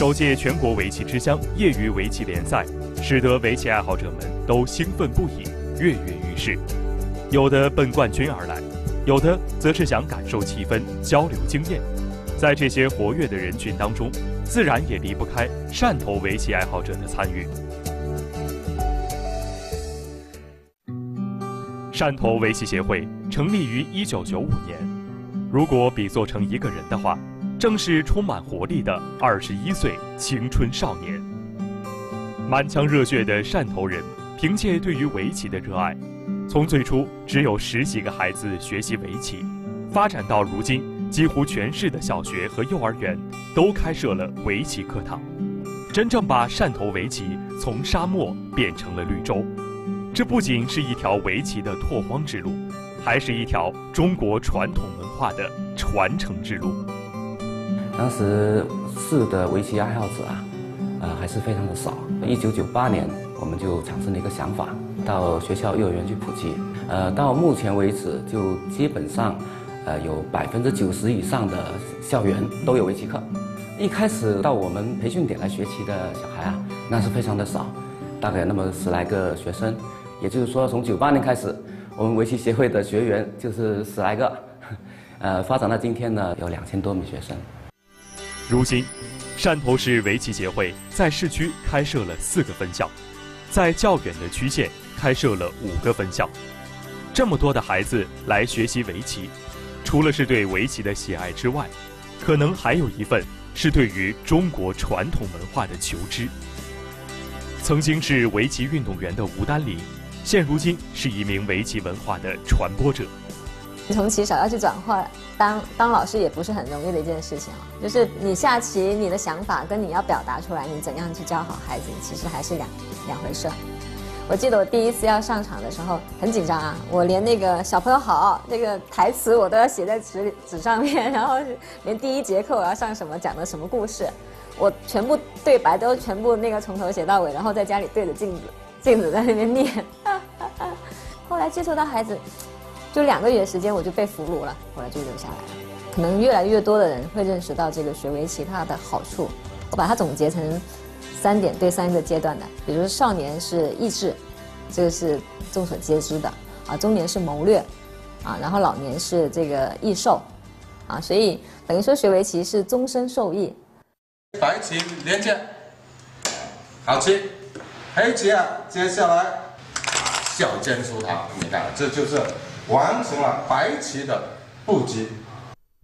首届全国围棋之乡业余围棋联赛，使得围棋爱好者们都兴奋不已，跃跃欲试。有的奔冠军而来，有的则是想感受气氛、交流经验。在这些活跃的人群当中，自然也离不开汕头围棋爱好者的参与。汕头围棋协会成立于一九九五年，如果比作成一个人的话，正是充满活力的二十一岁青春少年。满腔热血的汕头人，凭借对于围棋的热爱，从最初只有十几个孩子学习围棋，发展到如今，几乎全市的小学和幼儿园都开设了围棋课堂，真正把汕头围棋从沙漠变成了绿洲。这不仅是一条围棋的拓荒之路，还是一条中国传统文化的传承之路。当时市的围棋爱好者啊，呃还是非常的少。一九九八年，我们就产生了一个想法，到学校、幼儿园去普及。呃，到目前为止，就基本上，呃，有百分之九十以上的校园都有围棋课。一开始到我们培训点来学棋的小孩啊，那是非常的少，大概有那么十来个学生。也就是说，从九八年开始，我们围棋协会的学员就是十来个，呃，发展到今天呢，有两千多名学生。如今，汕头市围棋协会在市区开设了四个分校，在较远的区县开设了五个分校。这么多的孩子来学习围棋，除了是对围棋的喜爱之外，可能还有一份是对于中国传统文化的求知。曾经是围棋运动员的吴丹林。现如今是一名围棋文化的传播者。从棋手要去转化当当老师也不是很容易的一件事情啊。就是你下棋，你的想法跟你要表达出来，你怎样去教好孩子，其实还是两两回事。我记得我第一次要上场的时候很紧张啊，我连那个小朋友好那个台词我都要写在纸纸上面，然后连第一节课我要上什么讲的什么故事，我全部对白都全部那个从头写到尾，然后在家里对着镜子。镜子在那边念，后来接触到孩子，就两个月时间我就被俘虏了，后来就留下来了。可能越来越多的人会认识到这个学围棋它的好处。我把它总结成三点对三个阶段的，比如少年是意志，这个是众所皆知的啊；中年是谋略，啊；然后老年是这个益寿，啊。所以等于说学围棋是终身受益。白棋连接，好棋。黑棋啊，接下来小尖出塔，你看，这就是完成了白棋的布局。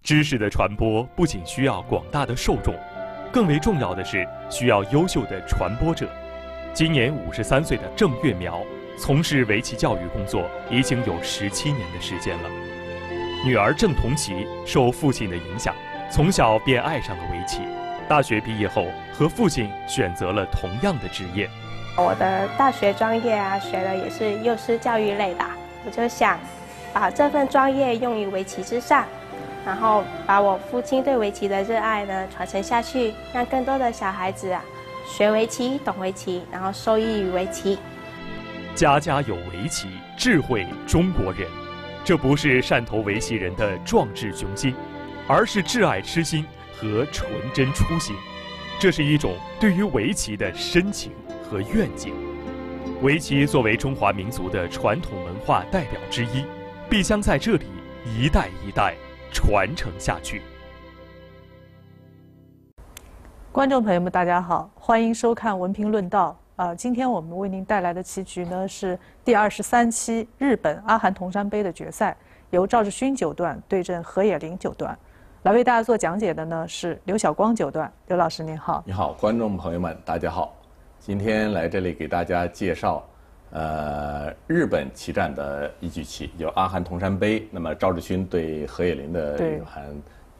知识的传播不仅需要广大的受众，更为重要的是需要优秀的传播者。今年五十三岁的郑月苗，从事围棋教育工作已经有十七年的时间了。女儿郑同琪受父亲的影响，从小便爱上了围棋。大学毕业后，和父亲选择了同样的职业。我的大学专业啊，学的也是幼师教育类的，我就想把这份专业用于围棋之上，然后把我父亲对围棋的热爱呢传承下去，让更多的小孩子啊学围棋、懂围棋，然后受益于围棋。家家有围棋，智慧中国人，这不是汕头围棋人的壮志雄心，而是挚爱痴心和纯真初心，这是一种对于围棋的深情。和愿景，围棋作为中华民族的传统文化代表之一，必将在这里一代一代传承下去。观众朋友们，大家好，欢迎收看《文评论道》。啊，今天我们为您带来的棋局呢是第二十三期日本阿含铜山杯的决赛，由赵志勋九段对阵何野林九段。来为大家做讲解的呢是刘晓光九段。刘老师您好。你好，观众朋友们，大家好。今天来这里给大家介绍，呃，日本棋战的一局棋，有阿含铜山杯。那么赵志勋对何野林的一盘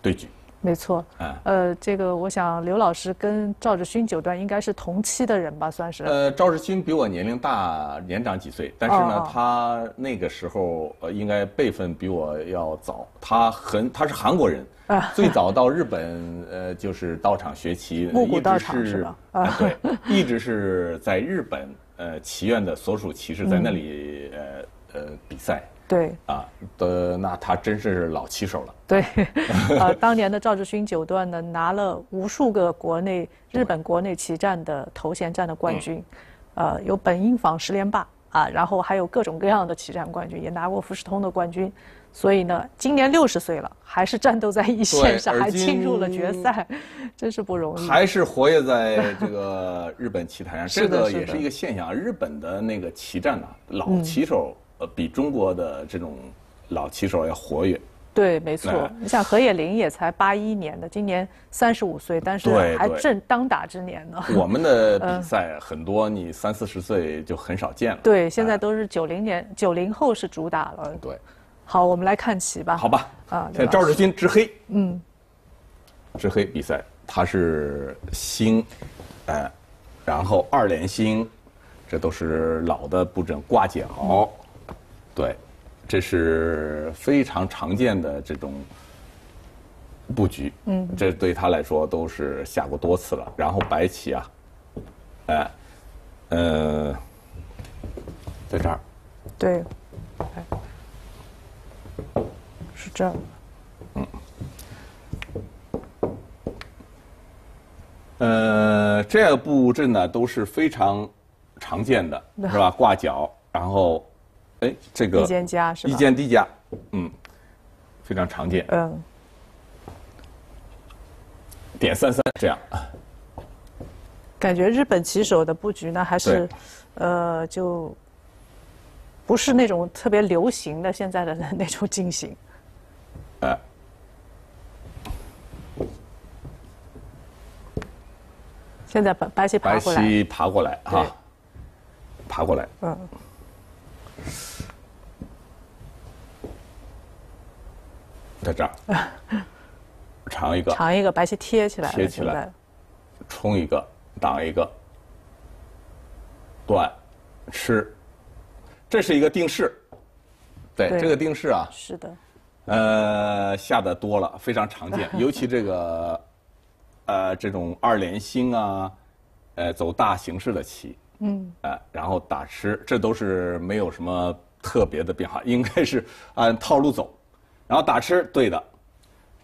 对局。没错，呃，这个我想刘老师跟赵志勋九段应该是同期的人吧，算是。呃，赵志勋比我年龄大，年长几岁，但是呢，他那个时候呃应该辈分比我要早。他很，他是韩国人，最早到日本呃就是道场学棋，一直是啊，对，一直是在日本呃棋院的所属棋士在那里呃呃比赛。对。啊，的那他真是老棋手了。对，呃，当年的赵志勋九段呢，拿了无数个国内日本国内棋战的头衔战的冠军，呃，有本因坊十连霸啊，然后还有各种各样的棋战冠军，也拿过富士通的冠军。所以呢，今年六十岁了，还是战斗在一线 上，还进入了决赛，真是不容易。还是活跃在这个日本棋坛上，这个也是一个现象。日本的那个棋战呢，老棋手呃比中国的这种老棋手要活跃。对，没错。你像何野林也才八一年的，今年三十五岁，但是还正当打之年呢。我们的比赛很多，你三四十岁就很少见了。对，现在都是九零年，九零后是主打了。对。好，我们来看棋吧。好吧，啊，现在赵志勋执黑，嗯，执黑比赛，他是星，哎，然后二连星，这都是老的布阵挂角，对，这是非常常见的这种布局，嗯，这对他来说都是下过多次了。然后白棋啊，哎，呃，在这儿，对。这样的，嗯，呃，这个布阵呢都是非常常见的，是吧？挂角，然后，哎，这个一间加是吧？一间低加，嗯，非常常见。嗯，点三三这样。感觉日本棋手的布局呢，还是，呃，就不是那种特别流行的现在的那种进行。哎，现在白白棋爬过来，白棋爬过来哈，爬过来。嗯，在这儿，长一个，长一个，白棋贴起来，贴起来，冲一个，挡一个，断，吃，这是一个定式。对，这个定式啊，是的。呃，下的多了，非常常见，尤其这个，呃，这种二连星啊，呃，走大形式的棋，嗯，呃，然后打吃，这都是没有什么特别的变化，应该是按套路走，然后打吃，对的，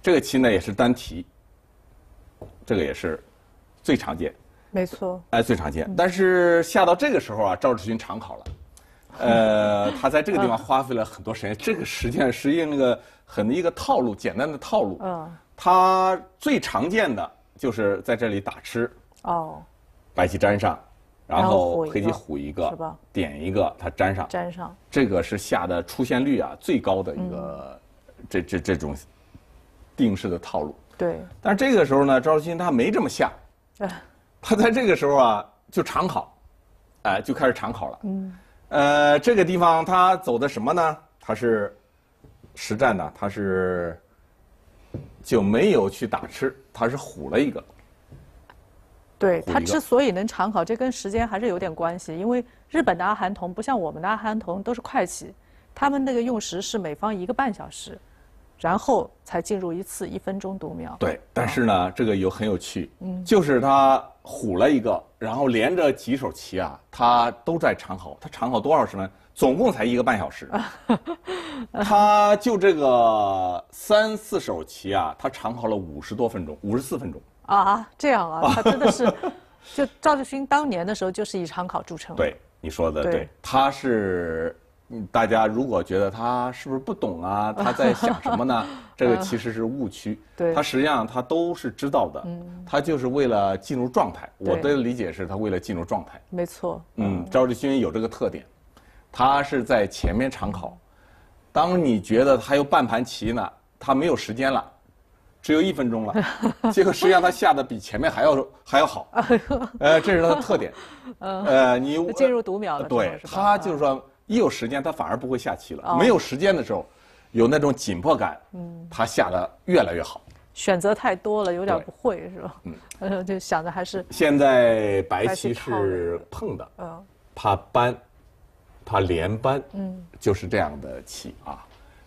这个棋呢也是单提，这个也是最常见，没错，哎，最常见，但是下到这个时候啊，赵志勋常考了。呃，他在这个地方花费了很多时间。这个实际上是一个那个很一个套路，简单的套路。嗯。他最常见的就是在这里打吃。哦。白棋粘上，然后黑棋虎一个，是吧？点一个，它粘上。粘上。这个是下的出现率啊最高的一个，这这这种定式的套路。对。但是这个时候呢，赵志新他没这么下。他在这个时候啊，就长考，哎，就开始长考了。嗯。呃，这个地方他走的什么呢？他是实战的，他是就没有去打吃，他是虎了一个。对他之所以能长考，这跟时间还是有点关系。因为日本的阿含童不像我们的阿含童都是快棋，他们那个用时是每方一个半小时，然后才进入一次一分钟读秒。对，但是呢，这个有很有趣，嗯，就是他。虎了一个，然后连着几手棋啊，他都在长考。他长考多少时呢？总共才一个半小时。他就这个三四手棋啊，他长考了五十多分钟，五十四分钟。啊，这样啊，他真的是，就赵志勋当年的时候就是以长考著称。对，你说的对，他是。大家如果觉得他是不是不懂啊？他在想什么呢？这个其实是误区。对，他实际上他都是知道的。嗯，他就是为了进入状态。我的理解是他为了进入状态。没错。嗯，赵志军有这个特点，他是在前面常考。当你觉得他有半盘棋呢，他没有时间了，只有一分钟了，结果实际上他下的比前面还要还要好。呃，这是他的特点。呃，你进入读秒了。对他就是说。一有时间，他反而不会下棋了。没有时间的时候，有那种紧迫感，嗯，他下的越来越好。选择太多了，有点不会是吧？嗯，就想着还是。现在白棋是碰的，嗯，怕扳，怕连搬，嗯，就是这样的棋啊。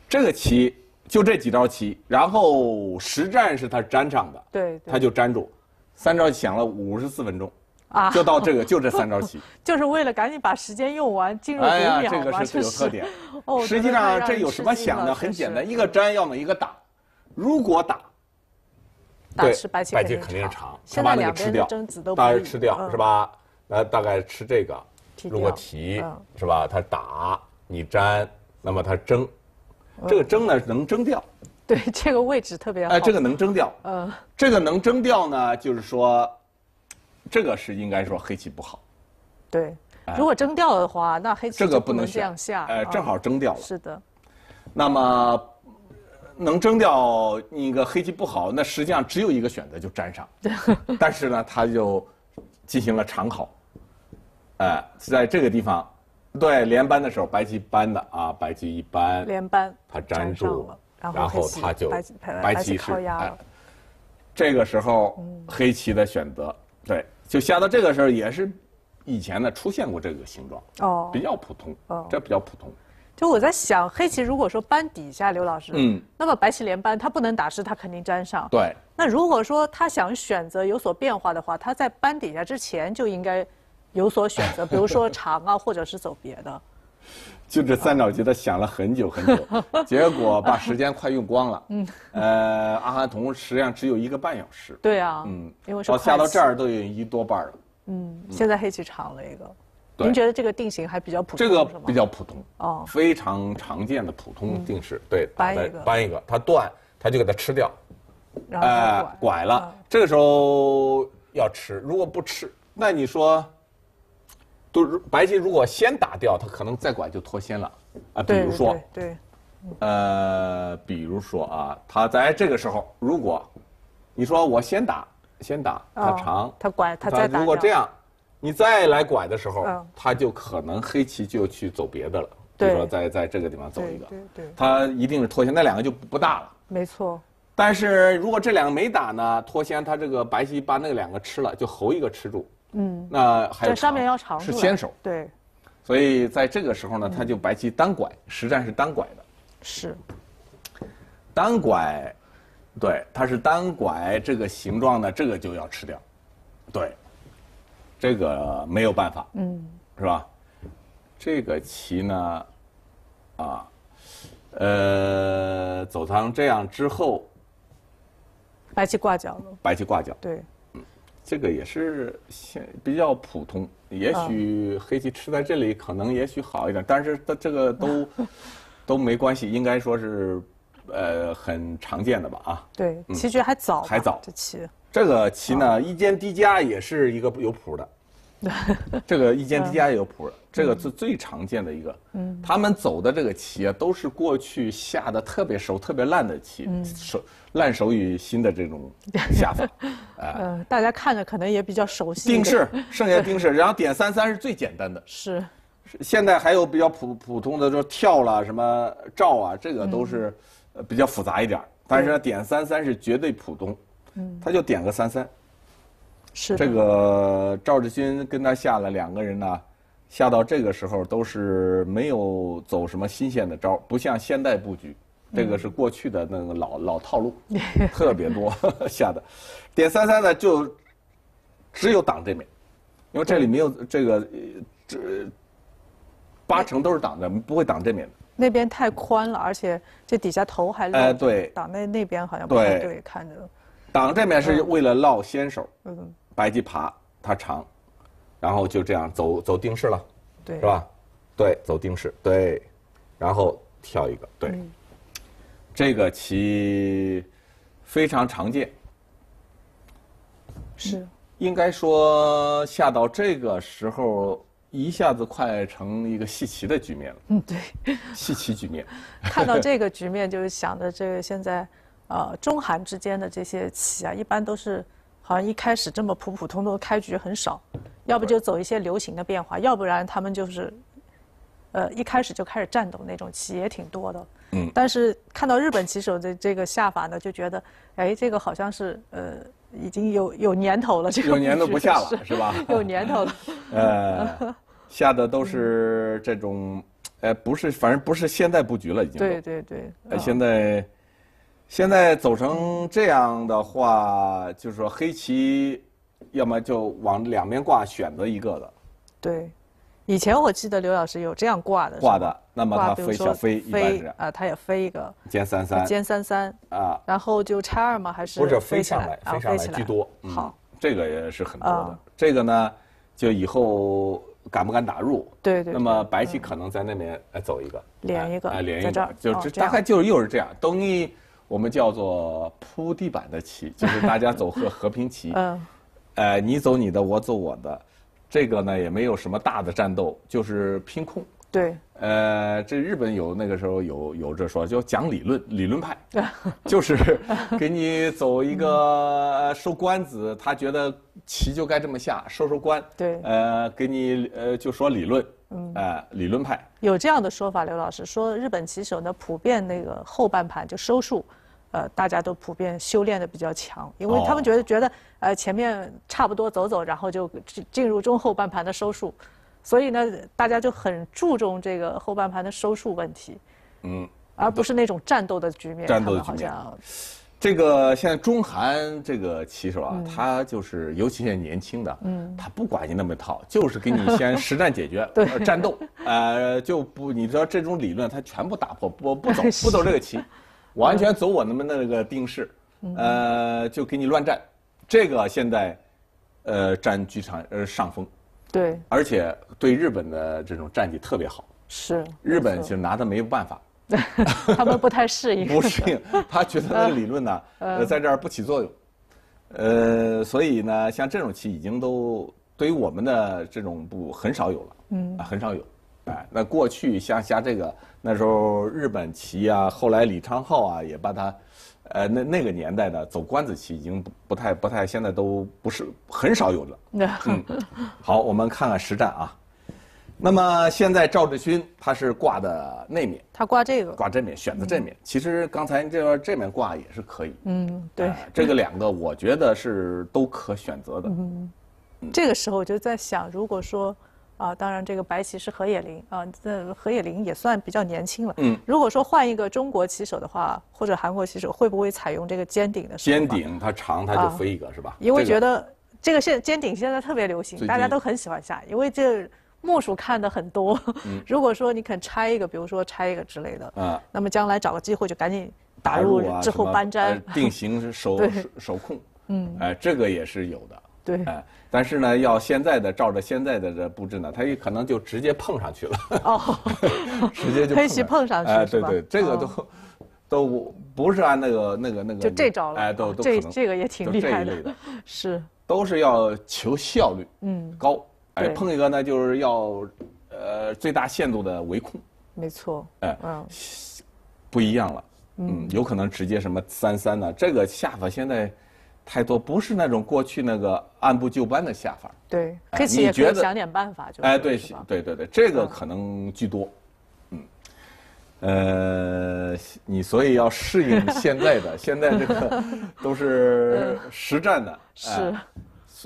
这个棋就这几招棋，然后实战是他粘上的，对，他就粘住，三招想了五十四分钟。啊，就到这个，就这三招棋，就是为了赶紧把时间用完，进入五秒哎呀，这个是最有特点。哦，实际上这有什么想的？很简单，一个粘，要么一个打。如果打，对，白棋肯定长，先把那个吃掉，大概吃掉是吧？那大概吃这个。如果提是吧？他打你粘，那么他争，这个争呢能争掉。对，这个位置特别好。哎，这个能争掉。嗯，这个能争掉呢，就是说，这个是应该说黑棋不好。对，如果征掉的话，那黑棋这个不能这样下。哎，正好征掉了。是的。那么，能征掉一个黑棋不好，那实际上只有一个选择，就粘上。但是呢，他就进行了长考。哎，在这个地方，对连扳的时候，白棋扳的啊，白棋一扳，连扳，他粘住了。然后他就白棋是这个时候黑棋的选择，对，就下到这个时候也是以前呢出现过这个形状哦，比较普通哦，这比较普通。就我在想，黑棋如果说扳底下，刘老师，嗯，那么白棋连扳，他不能打湿，他肯定粘上。对。那如果说他想选择有所变化的话，他在扳底下之前就应该有所选择，比如说 长啊，或者是走别的。就这三招棋，他想了很久很久，结果把时间快用光了。嗯，呃，阿含童实际上只有一个半小时。对啊，嗯，因为到下到这儿都有一多半了。嗯，现在黑棋长了一个。您觉得这个定型还比较普通？这个比较普通哦，非常常见的普通定式。对，搬一个，搬一个，它断，它就给它吃掉。哎，拐了，这个时候要吃，如果不吃，那你说？都白棋如果先打掉，他可能再拐就脱先了啊。比如说，对，呃，比如说啊，他在这个时候，如果你说我先打，先打他长，他拐他再打。如果这样，你再来拐的时候，他就可能黑棋就去走别的了。比如说在在这个地方走一个，对对，他一定是脱先，那两个就不大了。没错。但是如果这两个没打呢，脱先，他这个白棋把那两个吃了，就侯一个吃住。嗯，那还在上面要长是先手对，所以在这个时候呢，他就白棋单拐，实战是单拐的，是。单拐，对，它是单拐这个形状呢，这个就要吃掉，对，这个没有办法，嗯，是吧？这个棋呢，啊，呃，走成这样之后，白棋挂角了，白棋挂角，对。这个也是现比较普通，也许黑棋吃在这里可能也许好一点，但是它这个都 都没关系，应该说是呃很常见的吧啊。对，棋局还早，还早。这棋这个棋呢，一间低加也是一个有谱的。这个一间低加也有谱，这个是最常见的一个。嗯，他们走的这个棋啊，都是过去下的特别熟、特别烂的棋，熟烂熟于心的这种下法。呃，大家看着可能也比较熟悉。定式，剩下定式，然后点三三是最简单的。是。现在还有比较普普通的，说跳了什么照啊，这个都是比较复杂一点。但是点三三是绝对普通。嗯。他就点个三三。是这个赵志军跟他下了两个人呢，下到这个时候都是没有走什么新鲜的招，不像现代布局，这个是过去的那个老老套路，特别多 下的。点三三呢就只有挡这面，因为这里没有这个这八成都是挡的，不会挡这面的。那边太宽了，而且这底下头还哎对，挡那那边好像不太对，看着。挡这面是为了落先手。嗯。白棋爬，它长，然后就这样走走定式了，对，是吧？对，走定式，对，然后跳一个，对，这个棋非常常见，是，应该说下到这个时候，一下子快成一个戏棋的局面了。嗯，对，戏棋局面。看到这个局面，就是想着这个现在，呃，中韩之间的这些棋啊，一般都是。好像一开始这么普普通通的开局很少，要不就走一些流行的变化，要不然他们就是，呃，一开始就开始战斗那种棋也挺多的。嗯。但是看到日本棋手的这个下法呢，就觉得，哎，这个好像是呃，已经有有年头了，这个有年头不下了，是吧？有年头了。呃，下的都是这种，呃，不是，反正不是现代布局了，已经。对对对。呃，现在。现在走成这样的话，就是说黑棋要么就往两边挂，选择一个的。对，以前我记得刘老师有这样挂的。挂的，那么它飞小飞一般是啊，它也飞一个尖三三，尖三三啊，然后就拆二吗？还是或者飞上来？飞上来居多。好，这个也是很多的。这个呢，就以后敢不敢打入？对对。那么白棋可能在那边来走一个，连一个，哎，连一个，就大概就是又是这样，等于我们叫做铺地板的棋，就是大家走和 和平棋。嗯。呃，你走你的，我走我的，这个呢也没有什么大的战斗，就是拼空。对。呃，这日本有那个时候有有这说，叫讲理论，理论派，就是 给你走一个收官子，他觉得棋就该这么下，收收官。对。呃，给你呃就说理论，嗯，呃，理论派。有这样的说法，刘老师说日本棋手呢普遍那个后半盘就收束。呃，大家都普遍修炼的比较强，因为他们觉得觉得呃前面差不多走走，然后就进进入中后半盘的收束，所以呢，大家就很注重这个后半盘的收束问题，嗯，而不是那种战斗的局面。战斗的局面。这个现在中韩这个棋手啊，他就是尤其现在年轻的，嗯，他不管你那么套，就是给你 先实战解决，战斗，呃，就不你知道这种理论他全部打破，不不走不走这个棋。完全走我那么那个定式，呃，就给你乱战，这个现在，呃，占据场呃上风，对，而且对日本的这种战绩特别好，是，日本就拿他没有办法，他们不太适应，不适应，他觉得那个理论呢，呃，在这儿不起作用，呃，所以呢，像这种棋已经都对于我们的这种不很少有了，嗯，很少有。哎，那过去像下这个那时候日本棋啊，后来李昌镐啊也把它，呃，那那个年代的走官子棋已经不不太不太，现在都不是很少有了。嗯，好，我们看看实战啊。那么现在赵志勋他是挂的那面，他挂这个，挂正面，选择正面。其实刚才这边这面挂也是可以。嗯，对。这个两个我觉得是都可选择的。嗯，这个时候我就在想，如果说。啊，当然，这个白棋是何野林啊，这何野林也算比较年轻了。嗯，如果说换一个中国棋手的话，或者韩国棋手，会不会采用这个尖顶的？尖顶它长，它就飞一个，是吧？因为觉得这个现尖顶现在特别流行，大家都很喜欢下，因为这目数看的很多。如果说你肯拆一个，比如说拆一个之类的，啊，那么将来找个机会就赶紧打入之后搬粘，定型 手手控，嗯，哎，这个也是有的。对，哎，但是呢，要现在的照着现在的这布置呢，它也可能就直接碰上去了。哦，直接就黑棋碰上去，哎，对对，这个都都不是按那个那个那个，就这招。了，哎，都都这这个也挺厉害的，是，都是要求效率，嗯，高，哎，碰一个呢就是要呃最大限度的围控，没错，哎，嗯，不一样了，嗯，有可能直接什么三三呢？这个下法现在。太多不是那种过去那个按部就班的下法。对，黑棋也可以想点办法，就哎，对，对对对，这个可能居多。嗯，呃，你所以要适应现在的，现在这个都是实战的。是。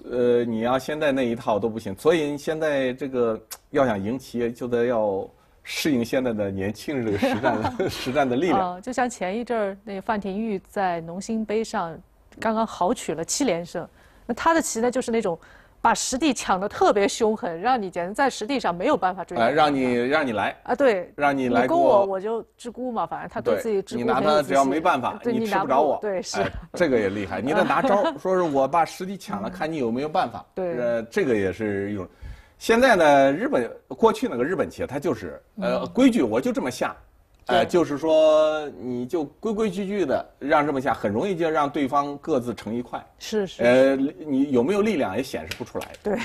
呃，你要现在那一套都不行，所以现在这个 要想赢企业，就得要适应现在的年轻人这个实战 实战的力量。就像前一阵儿那个范廷钰在农心杯上。刚刚豪取了七连胜，那他的棋呢，就是那种把实地抢得特别凶狠，让你简直在实地上没有办法追。哎，让你让你来啊，对，让你来攻我，我就支孤嘛，反正他对自己支孤你拿他只要没办法，你吃不着我。对，是这个也厉害，你得拿招，说是我把实地抢了，看你有没有办法。对，呃，这个也是一种。现在呢，日本过去那个日本棋，它就是呃规矩，我就这么下。哎，就是说，你就规规矩矩的让这么下，很容易就让对方各自成一块。是是。呃，你有没有力量也显示不出来。对。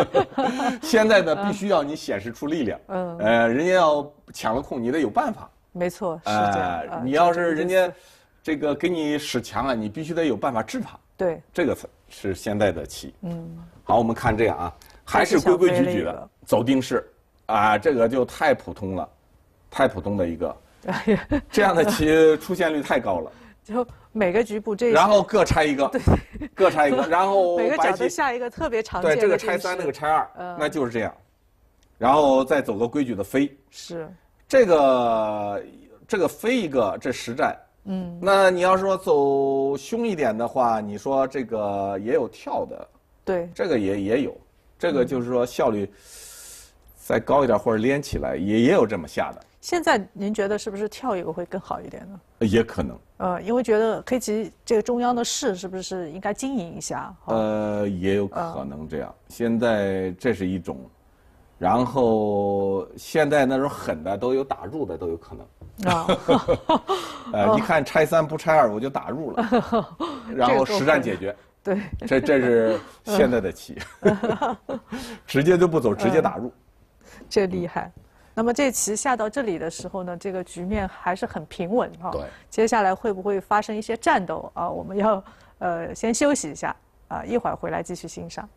现在呢，必须要你显示出力量。嗯。呃，人家要抢了空，你得有办法。没错，是这样。你要是人家这个给你使强了，你必须得有办法治他。对。这个是现在的棋。嗯。好，我们看这样啊，还是规规矩矩的走定式，啊，这个就太普通了。太普通的一个，这样的棋出现率太高了。就每个局部这，然后各拆一个，对，各拆一个，然后每个角都下一个特别常见的。对，这个拆三，那个拆二，那就是这样。然后再走个规矩的飞。是。这个这个飞一个，这实战。嗯。那你要说走凶一点的话，你说这个也有跳的，对，这个也也有，这个就是说效率再高一点或者连起来也也有这么下的。现在您觉得是不是跳一个会更好一点呢？也可能。呃，因为觉得黑棋这个中央的势是不是应该经营一下？呃，也有可能这样。现在这是一种，然后现在那种狠的都有打入的都有可能。啊，呃，一看拆三不拆二，我就打入了，然后实战解决。对，这这是现在的棋，直接就不走，直接打入。这厉害。那么这棋下到这里的时候呢，这个局面还是很平稳哈。对。接下来会不会发生一些战斗啊？我们要呃先休息一下啊，一会儿回来继续欣赏。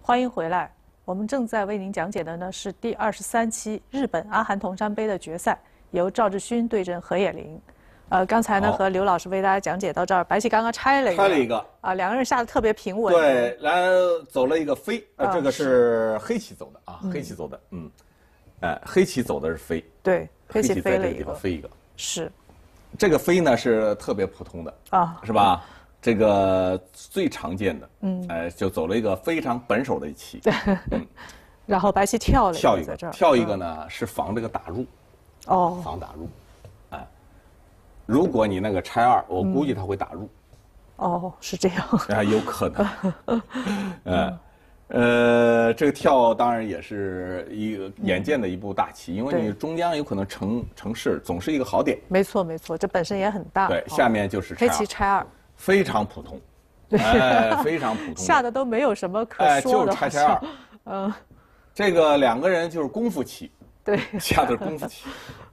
欢迎回来，我们正在为您讲解的呢是第二十三期日本阿含铜山杯的决赛，由赵志勋对阵何野林。呃，刚才呢和刘老师为大家讲解到这儿，白棋刚刚拆了一个，拆了一个啊，两个人下的特别平稳。对，来走了一个飞，呃，这个是黑棋走的啊，黑棋走的，嗯，哎，黑棋走的是飞，对，黑棋飞了一个，飞一个，是，这个飞呢是特别普通的啊，是吧？这个最常见的，嗯，哎，就走了一个非常本手的一棋，对，然后白棋跳了跳一个，跳一个呢是防这个打入，哦，防打入。如果你那个拆二，我估计他会打入。哦，是这样。啊，有可能。嗯，呃，这个跳当然也是一个眼见的一步大棋，因为你中央有可能成成势，总是一个好点。没错，没错，这本身也很大。对，下面就是黑棋拆二，非常普通。哎，非常普通。下的都没有什么可说的。就是拆拆二。嗯，这个两个人就是功夫棋。对，下的是功夫棋。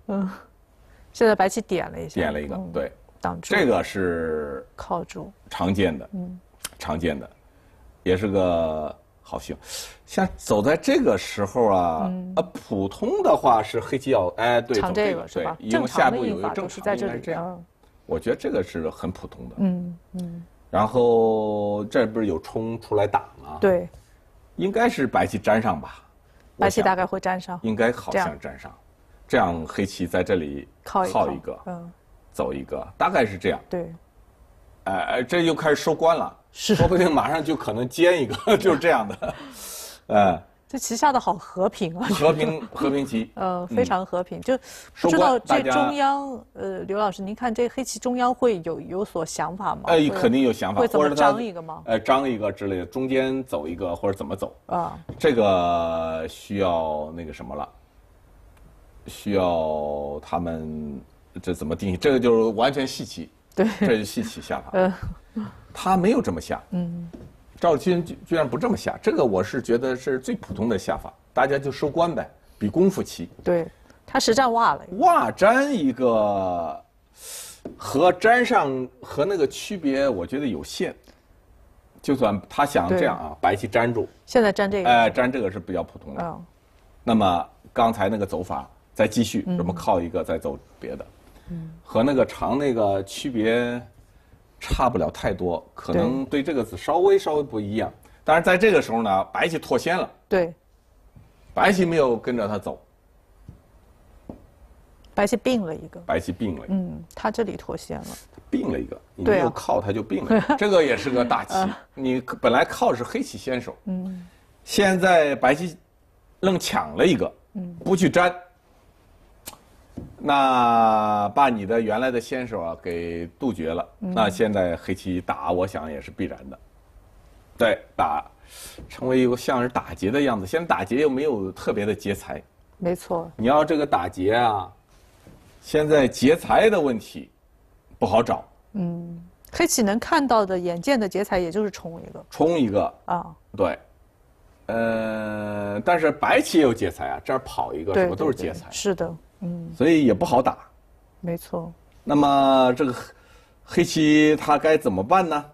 嗯。现在白棋点了一下，点了一个，对，挡住。这个是靠住，常见的，嗯，常见的，也是个好形。像走在这个时候啊，呃，普通的话是黑棋要，哎，对，走这个是吧？因为下步有一个正常应该这样。我觉得这个是很普通的，嗯嗯。然后这不是有冲出来打吗？对，应该是白棋粘上吧？白棋大概会粘上，应该好像粘上。这样黑棋在这里靠一个，嗯，走一个，大概是这样。对，哎哎，这又开始收官了，是，说不定马上就可能尖一个，就是这样的，哎，这棋下的好和平啊，和平和平棋，呃，非常和平，就不知道这中央，呃，刘老师，您看这黑棋中央会有有所想法吗？哎，肯定有想法，会怎么张一个吗？哎，张一个之类的，中间走一个或者怎么走啊？这个需要那个什么了。需要他们这怎么定义？这个就是完全细棋，对，这是细棋下法。嗯，他没有这么下。嗯，赵军居居然不这么下，这个我是觉得是最普通的下法，大家就收官呗，比功夫棋。对，他实战挖了。挖粘一个和粘上和那个区别，我觉得有限。就算他想这样啊，白棋粘住。现在粘这个。哎，粘这个是比较普通的。嗯。那么刚才那个走法。再继续，什么靠一个再走别的，和那个长那个区别差不了太多，可能对这个字稍微稍微不一样。但是在这个时候呢，白棋脱先了。对，白棋没有跟着他走，白棋并了一个。白棋并了。嗯，他这里脱先了。并了一个，你没有靠他就并了。这个也是个大棋。你本来靠是黑棋先手，嗯，现在白棋愣抢了一个，嗯，不去粘。那把你的原来的先手啊给杜绝了，那现在黑棋打，我想也是必然的。对，打，成为一个像是打劫的样子。现在打劫又没有特别的劫财，没错。你要这个打劫啊，现在劫财的问题不好找。嗯，黑棋能看到的眼见的劫财也就是冲一个，冲一个啊，对。呃，但是白棋也有劫财啊，这儿跑一个什么都是劫财。是的。嗯，所以也不好打，没错。那么这个黑棋他该怎么办呢？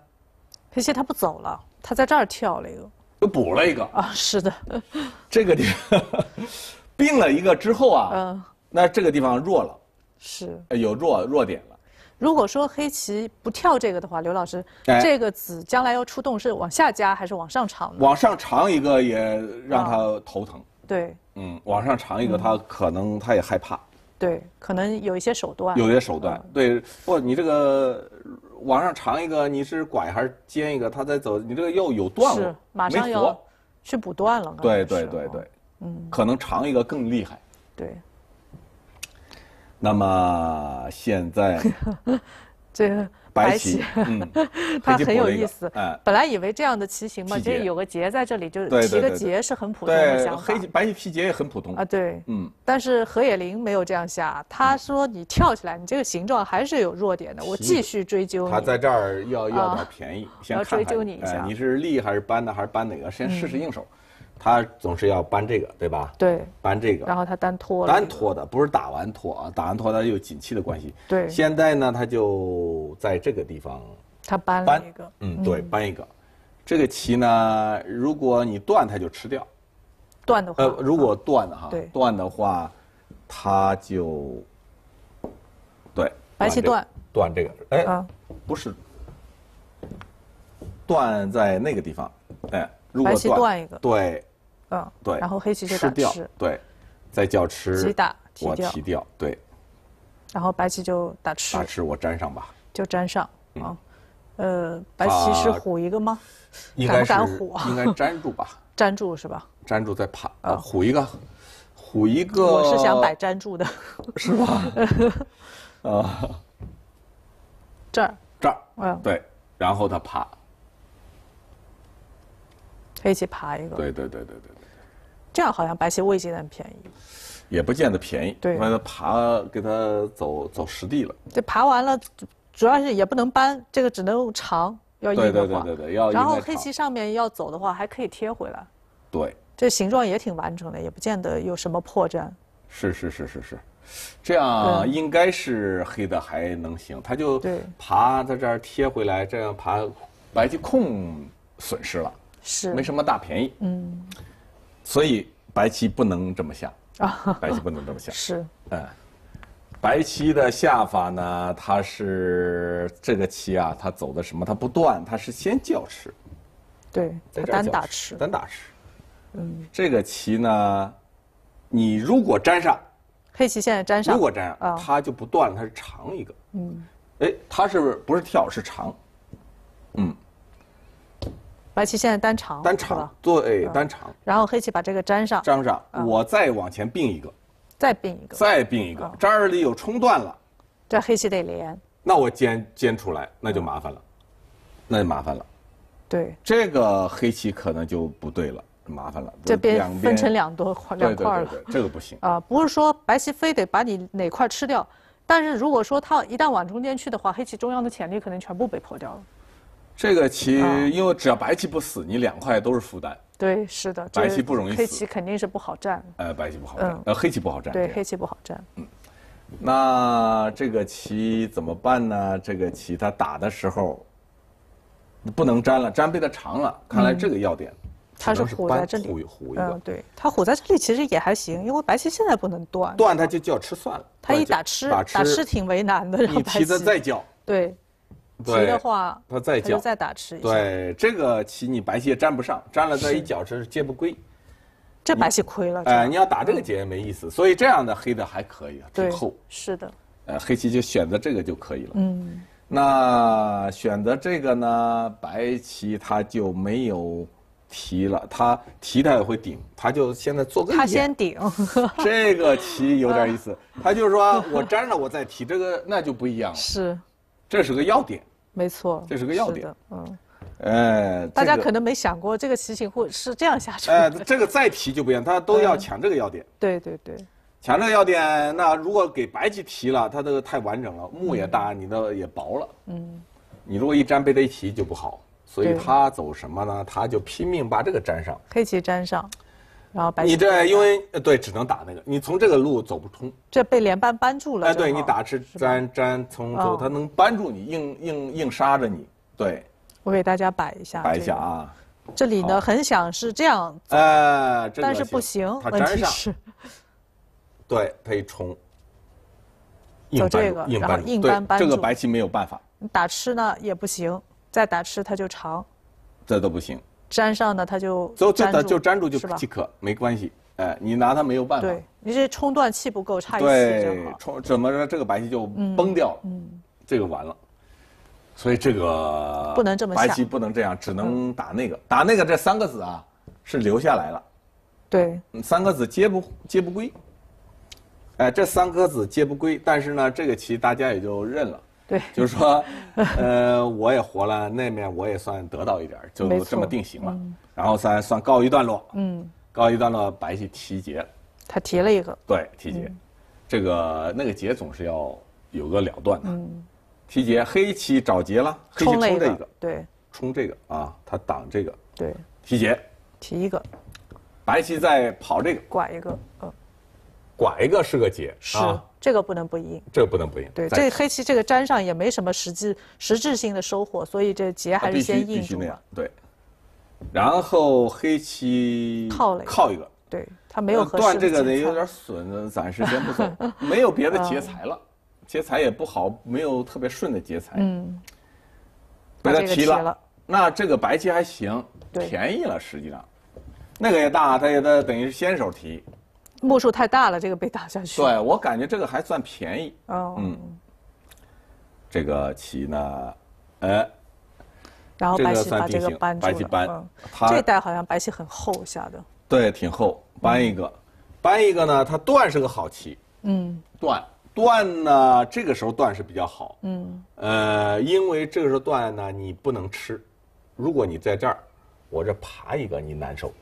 黑棋他不走了，他在这儿跳了一个，又补了一个啊，是的。这个地方 并了一个之后啊，嗯，那这个地方弱了，是有弱弱点了。如果说黑棋不跳这个的话，刘老师，这个子将来要出动是往下加还是往上长？往上长一个也让他头疼。对。嗯，往上长一个，他可能他也害怕。对，可能有一些手段。有些手段，对，不，你这个往上长一个，你是拐还是尖一个，他再走，你这个又有断了，马上要去补断了。对对对对，嗯，可能长一个更厉害。对。那么现在，这个。白棋，它很有意思。本来以为这样的棋形嘛，就有个结在这里，就提个结是很普通的想法。黑白棋提结也很普通啊，对，嗯。但是何野林没有这样下，他说你跳起来，你这个形状还是有弱点的，我继续追究。他在这儿要要点便宜，先追究你一下，你是立还是搬的，还是搬哪个？先试试应手。他总是要搬这个，对吧？对，搬这个。然后他单拖单拖的，不是打完拖啊，打完拖他有紧气的关系。对。现在呢，他就在这个地方。他搬了一个。嗯，对，搬一个。这个棋呢，如果你断，他就吃掉。断的话。呃，如果断的哈，对，断的话，他就，对。白棋断。断这个，哎，不是，断在那个地方，哎，如果断一个，对。嗯，对，然后黑棋就打吃，对，再叫吃，棋打我提掉，对，然后白棋就打吃，打吃我粘上吧，就粘上啊，呃，白棋是虎一个吗？敢不敢虎？应该粘住吧？粘住是吧？粘住再爬，呃，虎一个，虎一个，我是想摆粘住的，是吧？啊，这儿，这儿，嗯，对，然后他爬，黑棋爬一个，对对对对对。这样好像白棋未见得便宜，也不见得便宜。对，把他爬给他走走实地了。这爬完了，主要是也不能搬，这个只能用长，要硬的话。对对对对对，要然后黑棋上面要走的话，还可以贴回来。对，这形状也挺完整的，也不见得有什么破绽。是是是是是，这样应该是黑的还能行，他就爬在这儿贴回来，这样爬白棋空损失了，是没什么大便宜。嗯。所以白棋不能这么下啊！白棋不能这么下。是。嗯，白棋的下法呢，它是这个棋啊，它走的什么？它不断，它是先叫吃。对，单打吃。单打吃。嗯。这个棋呢，你如果粘上，黑棋现在粘上，如果粘上，它就不断了，它是长一个。嗯。哎，它是不是跳？是长。嗯。白棋现在单长，单长，对，单长。然后黑棋把这个粘上，粘上，我再往前并一个，再并一个，再并一个，这儿里有冲断了，这黑棋得连。那我尖尖出来，那就麻烦了，那就麻烦了。对，这个黑棋可能就不对了，麻烦了。这边分成两多块两块了，这个不行。啊。不是说白棋非得把你哪块吃掉，但是如果说他一旦往中间去的话，黑棋中央的潜力可能全部被破掉了。这个棋，因为只要白棋不死，你两块都是负担。对，是的，白棋不容易死。黑棋肯定是不好占。呃，白棋不好占，呃，黑棋不好占。对，黑棋不好占。嗯，那这个棋怎么办呢？这个棋它打的时候不能粘了，粘被它长了。看来这个要点，它是虎在这里，虎虎一个。对，它虎在这里其实也还行，因为白棋现在不能断。断它就叫吃算了。它一打吃，打吃挺为难的。你提的再叫。对。提的话，他再叫，再打吃一下。对，这个棋你白棋也粘不上，粘了再一搅是接不归。这白棋亏了。哎，你要打这个结没意思，所以这样的黑的还可以，挺厚。是的。呃，黑棋就选择这个就可以了。嗯。那选择这个呢？白棋他就没有提了，他提他也会顶，他就现在做个。他先顶。这个棋有点意思，他就是说我粘了，我再提这个，那就不一样了。是。这是个要点，没错，这是个要点，嗯，哎，大家可能没想过这个棋形会是这样下去，哎，这个再提就不一样，他都要抢这个要点，对对对，抢这个要点，那如果给白棋提了，它这个太完整了，木也大，你的也薄了，嗯，你如果一粘被他一提就不好，所以他走什么呢？他就拼命把这个粘上，黑棋粘上。然后白你这因为对只能打那个，你从这个路走不通。这被连扳扳住了。哎，对你打吃粘粘从走，它能扳住你，硬硬硬杀着你。对，我给大家摆一下。摆一下啊。这里呢很想是这样。哎，但是不行，它粘上。对，它一冲。走这个，然后硬扳扳住。这个白棋没有办法。打吃呢也不行，再打吃它就长。这都不行。粘上呢，它就就就就粘住就即可，没关系。哎，你拿它没有办法。对，你这冲断气不够，差一气对，冲怎么着这个白棋就崩掉了，嗯，这个完了。所以这个不能这么白棋不能这样，只能打那个，打那个这三个子啊是留下来了，对，三个子皆不皆不归。哎，这三个子皆不归，但是呢，这个棋大家也就认了。对，就是说，呃，我也活了，那面我也算得到一点，就这么定型了。然后算算告一段落。嗯，告一段落，白棋提劫。他提了一个。对，提劫。这个那个劫总是要有个了断的。嗯。提劫，黑棋找劫了，黑棋冲这个。对。冲这个啊，他挡这个。对。提劫。提一个。白棋再跑这个。拐一个。嗯。拐一个是个劫，是这个不能不应，这个不能不应。对，这黑棋这个粘上也没什么实际实质性的收获，所以这劫还是先硬住了。对，然后黑棋靠了靠一个，对他没有断这个得有点损，暂时先不走，没有别的劫财了，劫财也不好，没有特别顺的劫财。嗯，被他提了，那这个白棋还行，便宜了实际上，那个也大，他也他等于是先手提。目数太大了，这个被打下去。对我感觉这个还算便宜。哦。嗯。这个棋呢，哎。然后白棋把这个搬住了。白棋搬。这带好像白棋很厚下的。对，挺厚。搬一个，搬一个呢？它断是个好棋。嗯。断断呢？这个时候断是比较好。嗯。呃，因为这个时候断呢，你不能吃。如果你在这儿，我这爬一个，你难受。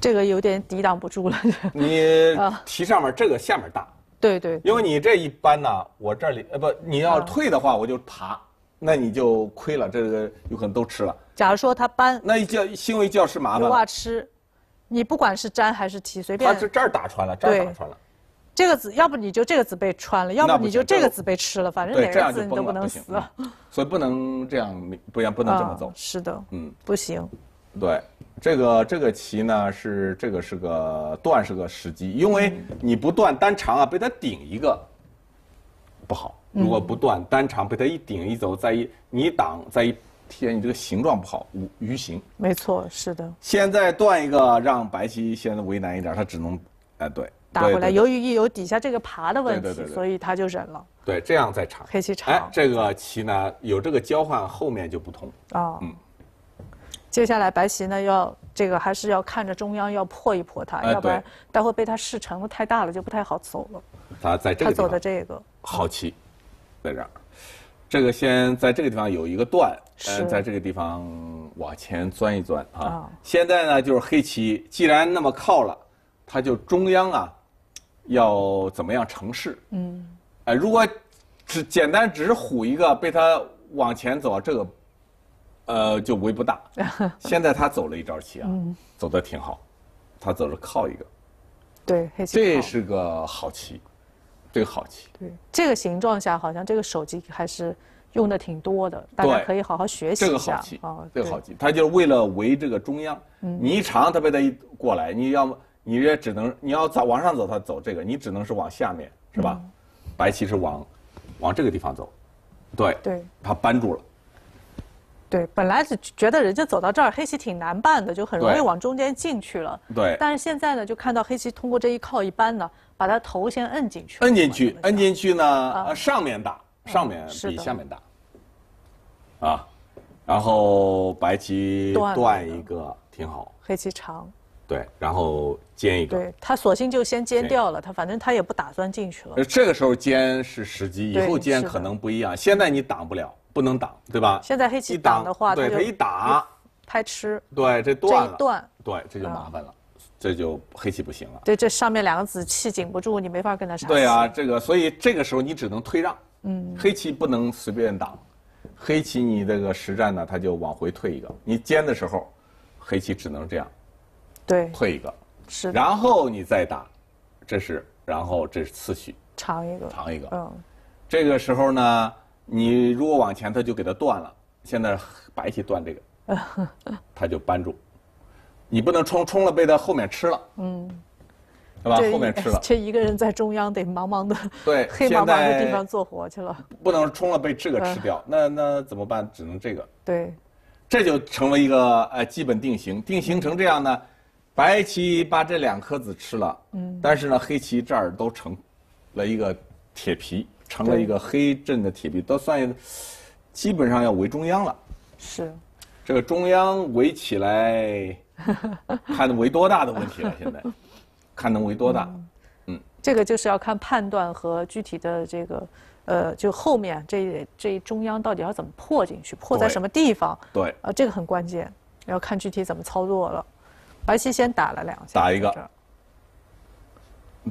这个有点抵挡不住了。你 提上面这个下面大，对对。因为你这一搬呢，我这里呃不，你要退的话，我就爬，那你就亏了，这个有可能都吃了。假如说他搬，那一教新为教师麻烦。话吃，你不管是粘还是提，随便。他是这儿打穿了，这儿打穿了。这个子，要不你就这个子被穿了，要不你就这个子被吃了，反正哪个子你都不能死。所以不能这样，不然不能这么走。是的，嗯，不行。对。这个这个棋呢是这个是个断是个时机，因为你不断单长啊，被他顶一个不好。如果不断单长被他一顶一走，再一你挡再一贴，你这个形状不好，无鱼形。没错，是的。现在断一个，让白棋现在为难一点，他只能哎对打回来。由于一有底下这个爬的问题，所以他就忍了。对，这样再长。黑棋长。哎，这个棋呢有这个交换，后面就不同。哦。嗯。接下来白棋呢，要这个还是要看着中央，要破一破它，要不然待会被它势成的太大了，就不太好走了。他在这个他走的这个好棋，在这儿，这个先在这个地方有一个断，嗯，在这个地方往前钻一钻啊。现在呢，就是黑棋既然那么靠了，它就中央啊，要怎么样成势？嗯，哎，如果只简单只是虎一个，被它往前走，这个。呃，就围不大。现在他走了一招棋啊，走的挺好。他走着靠一个，对，这是个好棋，这个好棋。对，这个形状下，好像这个手机还是用的挺多的，大家可以好好学习一下。这个好棋啊，这个好棋，他就是为了围这个中央。你一长，他被他一过来，你要么你也只能你要走往上走，他走这个，你只能是往下面，是吧？白棋是往往这个地方走，对，对，他扳住了。对，本来是觉得人家走到这儿，黑棋挺难办的，就很容易往中间进去了。对。但是现在呢，就看到黑棋通过这一靠一扳呢，把它头先摁进去。摁进去，摁进去呢，上面大，上面比下面大。啊，然后白棋断一个挺好。黑棋长。对，然后尖一个。对他索性就先尖掉了，他反正他也不打算进去了。这个时候尖是时机，以后尖可能不一样。现在你挡不了。不能挡，对吧？现在黑棋挡的话，对他一打，拍吃。对，这断了。断。对，这就麻烦了，这就黑棋不行了。对，这上面两个子气紧不住，你没法跟他杀。对啊，这个，所以这个时候你只能退让。嗯。黑棋不能随便挡，黑棋你这个实战呢，他就往回退一个。你尖的时候，黑棋只能这样。对。退一个。是。然后你再打，这是，然后这是次序。长一个。长一个。嗯。这个时候呢？你如果往前，他就给他断了。现在白棋断这个，他就扳住。你不能冲，冲了被他后面吃了。嗯，是吧？后面吃了。这一个人在中央得茫茫的，对，黑茫茫的地方做活去了。不能冲了被这个吃掉，那那怎么办？只能这个。对，这就成为一个呃基本定型。定型成这样呢，白棋把这两颗子吃了，嗯，但是呢，黑棋这儿都成了一个铁皮，成了一个黑阵的铁壁，都算基本上要围中央了。是，这个中央围起来，看能围多大的问题了。现在，看能围多大，嗯，这个就是要看判断和具体的这个，呃，就后面这这中央到底要怎么破进去，破在什么地方？对，呃，这个很关键，要看具体怎么操作了。白棋先打了两下，打一个，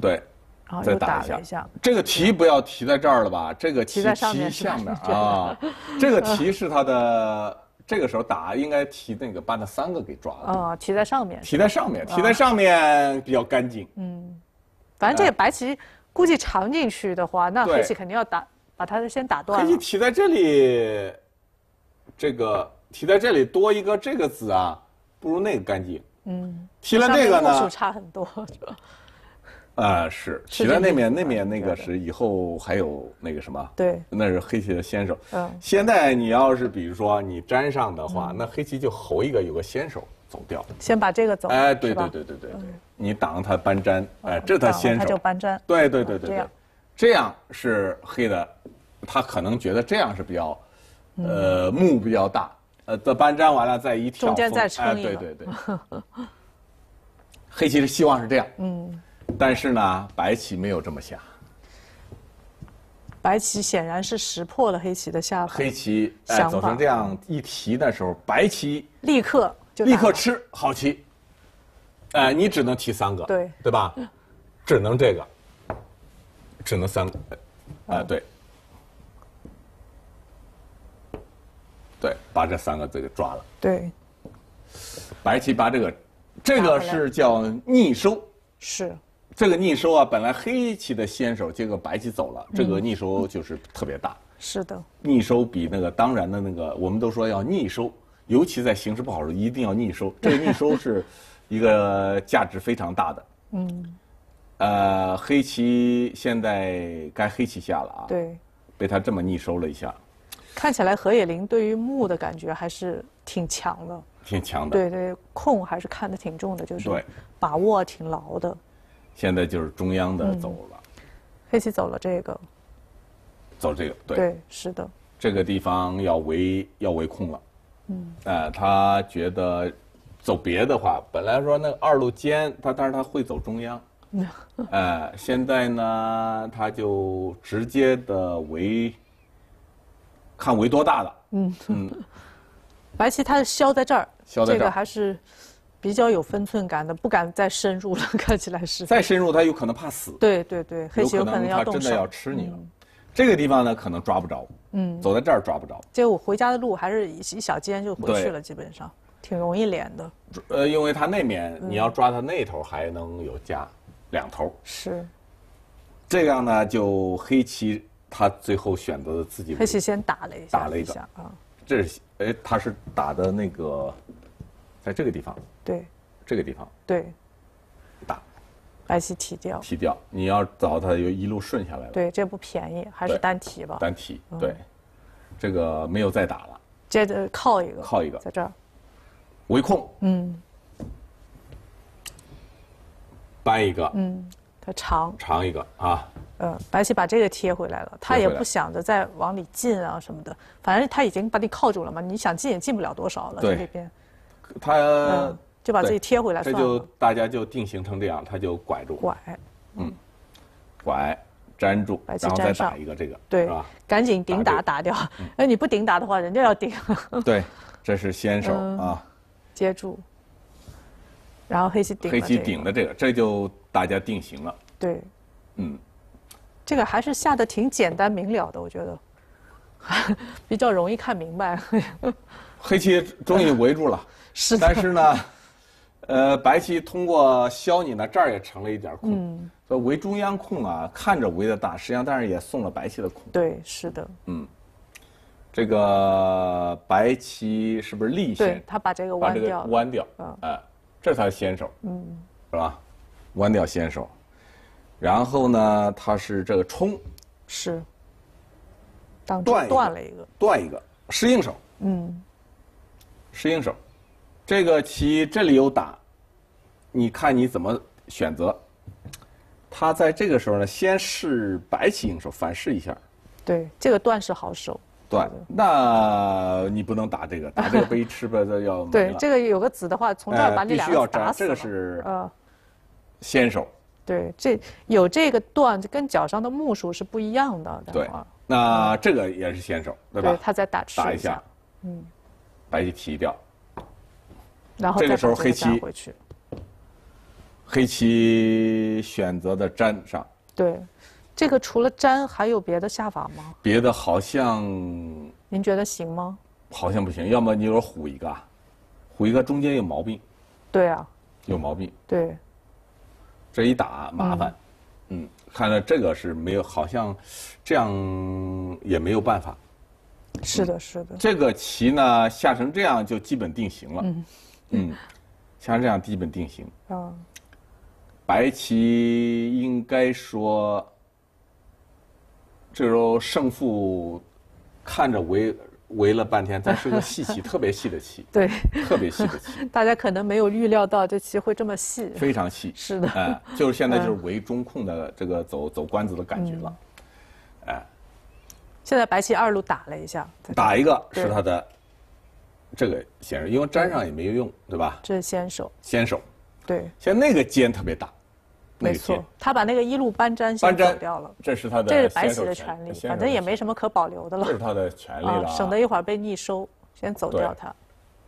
对，然后又打了一下。这个提不要提在这儿了吧？这个提提上面啊，这个提是他的。这个时候打应该提那个把那三个给抓了啊，提在上面，提在上面，提在上面比较干净。嗯，反正这个白棋估计长进去的话，那黑棋肯定要打，把它先打断。黑棋提在这里，这个提在这里多一个这个子啊，不如那个干净。嗯，提了那个呢，数差很多。啊，是提在那面，那面那个是以后还有那个什么？对，那是黑棋的先手。嗯，现在你要是比如说你粘上的话，那黑棋就侯一个有个先手走掉。先把这个走。哎，对对对对对对，你挡他搬粘，哎，这他先手。他就搬粘。对对对对对，这样是黑的，他可能觉得这样是比较，呃，目比较大。呃，这搬粘完了再一跳，中间再撑一个。对对对。黑棋的希望是这样。嗯。但是呢，白棋没有这么下。白棋显然是识破了黑棋的下法。黑棋哎走成这样一提的时候，白棋立刻就立刻吃好棋。哎，你只能提三个，对对吧？只能这个，只能三个。哎，对，对，把这三个这个抓了。对，白棋把这个，这个是叫逆收。是。这个逆收啊，本来黑棋的先手，结果白棋走了，这个逆收就是特别大。是的，逆收比那个当然的那个，我们都说要逆收，尤其在形势不好的时候，一定要逆收。这个逆收是一个价值非常大的。嗯。呃，黑棋现在该黑棋下了啊。对。被他这么逆收了一下。看起来何野林对于木的感觉还是挺强的。挺强的。对对，空还是看得挺重的，就是把握挺牢的。现在就是中央的走了，黑棋走了这个，走这个对，对，是的，这个地方要围要围空了，嗯，哎，他觉得走别的话，本来说那二路尖，他但是他会走中央，哎，现在呢，他就直接的围，看围多大了，嗯。嗯，白棋他的消在这儿，消在这这个还是。比较有分寸感的，不敢再深入了，看起来是。再深入，他有可能怕死。对对对，黑棋有可能要动手。真的要吃你了。这个地方呢，可能抓不着。嗯。走在这儿抓不着。结果回家的路还是一一小间就回去了，基本上挺容易连的。呃，因为他那面你要抓他那头还能有家，两头。是。这样呢，就黑棋他最后选择了自己。黑棋先打了一下。打了一下啊。这是哎，他是打的那个，在这个地方。对，这个地方。对，打，白棋提掉，提掉，你要找它又一路顺下来了。对，这不便宜，还是单提吧。单提，对，这个没有再打了。接着靠一个，靠一个，在这儿，围控，嗯，搬一个，嗯，它长，长一个啊，嗯，白棋把这个贴回来了，他也不想着再往里进啊什么的，反正他已经把你靠住了嘛，你想进也进不了多少了，在这边。他就把自己贴回来，这就大家就定型成这样，他就拐住，拐，嗯，拐粘住，然后再打一个这个，对，是吧？赶紧顶打打掉，哎，你不顶打的话，人家要顶。对，这是先手啊，接住，然后黑棋顶，黑棋顶的这个，这就大家定型了。对，嗯，这个还是下的挺简单明了的，我觉得，比较容易看明白。黑棋终于围住了。是，但是呢，呃，白棋通过削你呢，这儿也成了一点空，所以围中央空啊，看着围的大，实际上但是也送了白棋的空。对，是的。嗯，这个白棋是不是立先？对，他把这个弯掉。弯掉。嗯。哎，这才先手。嗯。是吧？弯掉先手，然后呢，他是这个冲。是。断断了一个。断一个，失应手。嗯。失应手。这个棋这里有打，你看你怎么选择。他在这个时候呢，先是白棋应手，反试一下。对，这个断是好手。断，那你不能打这个，打这个被吃吧，这要 对，这个有个子的话，从这儿把你俩打死。这个是呃，先手。对，这有这个断，跟脚上的目数是不一样的。对，那这个也是先手，对吧？对，他再打吃打一下，嗯，白棋提掉，然后这个时候黑棋回去，黑棋选择的粘上。对，这个除了粘还有别的下法吗？别的好像，您觉得行吗？好像不行，要么你说虎一个，虎一个中间有毛病。对啊，有毛病。对。这一打麻烦，嗯，看来这个是没有，好像这样也没有办法。是的，是的。这个棋呢下成这样就基本定型了，嗯，嗯，像这样基本定型。啊，白棋应该说，这时候胜负看着围。围了半天，但是个细棋，特别细的棋。对，特别细的棋。大家可能没有预料到这棋会这么细。非常细。是的。哎，就是现在就是围中控的这个走走官子的感觉了。哎。现在白棋二路打了一下。打一个是他的这个先手，因为粘上也没有用，对吧？这是先手。先手。对。像那个尖特别大。没错，他把那个一路搬粘先走掉了，这是他的，这是白棋的权利，反正也没什么可保留的了，这是他的权利了，省得一会儿被逆收，先走掉他。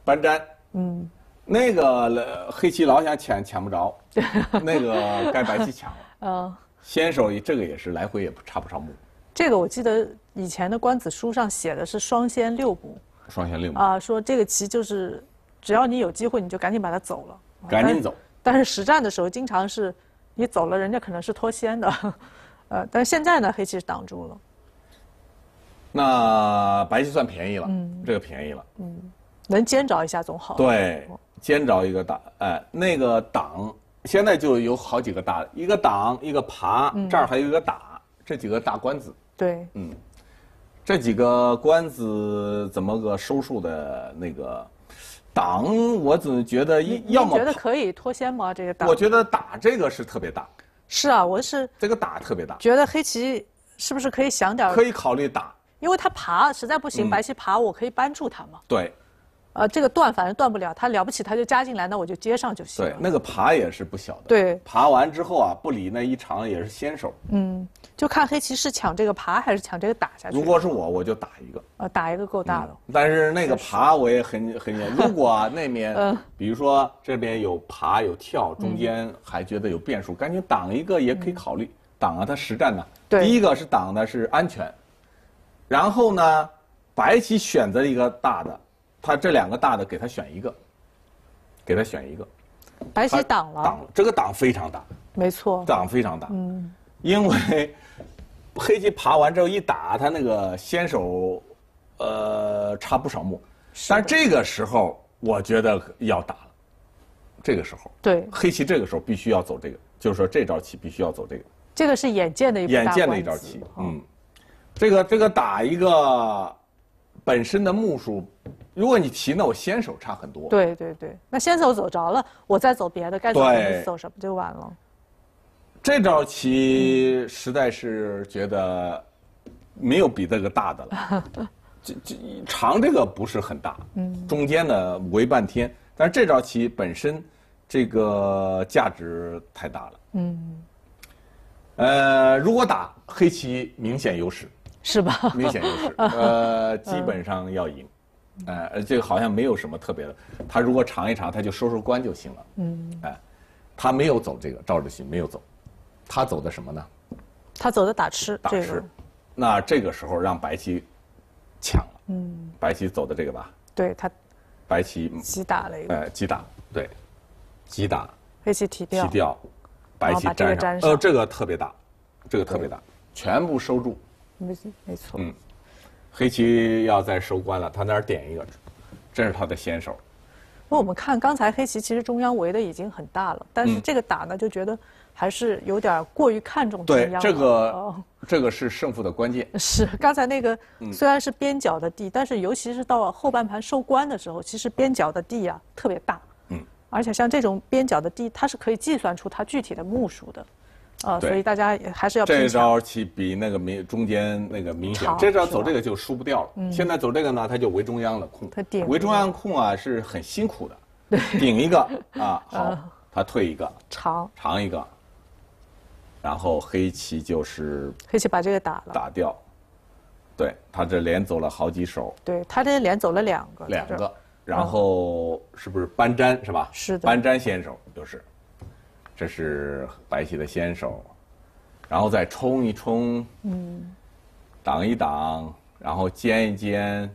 搬粘，嗯，那个黑棋老想抢抢不着，那个该白棋抢了。嗯，先手这个也是来回也不差不上目。这个我记得以前的官子书上写的是双先六目。双先六目啊，说这个棋就是只要你有机会，你就赶紧把它走了，赶紧走。但是实战的时候经常是。你走了，人家可能是脱先的，呃，但是现在呢，黑棋是挡住了。那白棋算便宜了，这个便宜了，嗯，能尖着一下总好。对，尖着一个大，哎，那个挡现在就有好几个大，一个挡，一个爬，这儿还有一个打，这几个大官子。对，嗯，这几个官子怎么个收束的那个？挡，我总觉得要么觉得可以脱先吗？这个挡，我觉得打这个是特别大。是啊，我是这个打特别大。觉得黑棋是不是可以想点？可以考虑打，因为他爬实在不行，白棋爬我可以扳住他嘛。对。呃，这个断反正断不了，他了不起他就加进来，那我就接上就行。对，那个爬也是不小的。对，爬完之后啊，不理那一长也是先手。嗯，就看黑棋是抢这个爬还是抢这个打下去。如果是我，我就打一个。呃，打一个够大的。但是那个爬我也很很如果啊那面，比如说这边有爬有跳，中间还觉得有变数，赶紧挡一个也可以考虑。挡啊，它实战呢。对。第一个是挡的是安全，然后呢，白棋选择一个大的。他这两个大的，给他选一个，给他选一个，白棋挡了，挡这个挡非常大，没错，挡非常大，嗯，因为 黑棋爬完之后一打，他那个先手，呃，差不少目，但这个时候我觉得要打了，这个时候，对，黑棋这个时候必须要走这个，就是说这招棋必须要走这个，这个是眼见的一眼见的一招棋，嗯，这个这个打一个本身的目数。如果你提，那我先手差很多。对对对，那先手走着了，我再走别的，该走什么走什么就完了。这招棋实在是觉得没有比这个大的了。这这长这个不是很大，嗯，中间呢围半天，但是这招棋本身这个价值太大了。嗯。呃，如果打黑棋明显优势，是吧？明显优势，呃，基本上要赢。哎，这个好像没有什么特别的。他如果尝一尝，他就收收官就行了。嗯，哎，他没有走这个赵志新没有走，他走的什么呢？他走的打吃。打吃。那这个时候让白棋抢了。嗯。白棋走的这个吧。对他。白棋。击打了一个。哎，击打，对，击打。黑棋提掉。提掉，白棋粘上。呃，这个特别大，这个特别大，全部收住。没没错。嗯。黑棋要再收官了，他那儿点一个，这是他的先手。那我们看刚才黑棋其实中央围的已经很大了，但是这个打呢就觉得还是有点过于看重中央了。对，这个这个是胜负的关键。是刚才那个虽然是边角的地，但是尤其是到后半盘收官的时候，其实边角的地啊特别大。嗯。而且像这种边角的地，它是可以计算出它具体的目数的，啊，所以大家还是要。这招棋比那个明中间那个明显，这招走这个就输不掉了。现在走这个呢，他就围中央了控。他顶。围中央控啊是很辛苦的。对。顶一个 啊，好，他退一个。长。长一个。然后黑棋就是。黑棋把这个打了。打掉。对他这连走了好几手。对他这连走了两个。两个。然后是不是搬粘是吧？是的，搬粘先手就是，这是白棋的先手，然后再冲一冲，嗯，挡一挡，然后尖一尖，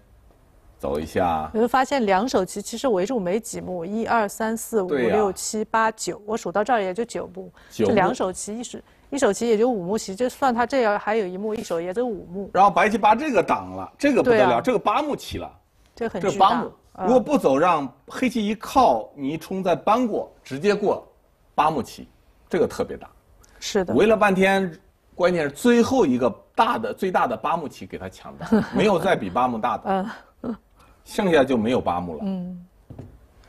走一下。你会发现两手棋其实围住没几目，一二三四五六七八九，我数到这儿也就九目。这两手棋一手一手棋也就五目棋，就算他这样还有一目，一手也就五目。然后白棋把这个挡了，这个不得了，这个八目棋了，这很这八目。如果不走，让黑棋一靠，你一冲再扳过，直接过八目棋，这个特别大。是的。围了半天，关键是最后一个大的、最大的八目棋给他抢的，没有再比八目大的。嗯。剩下就没有八目了。嗯。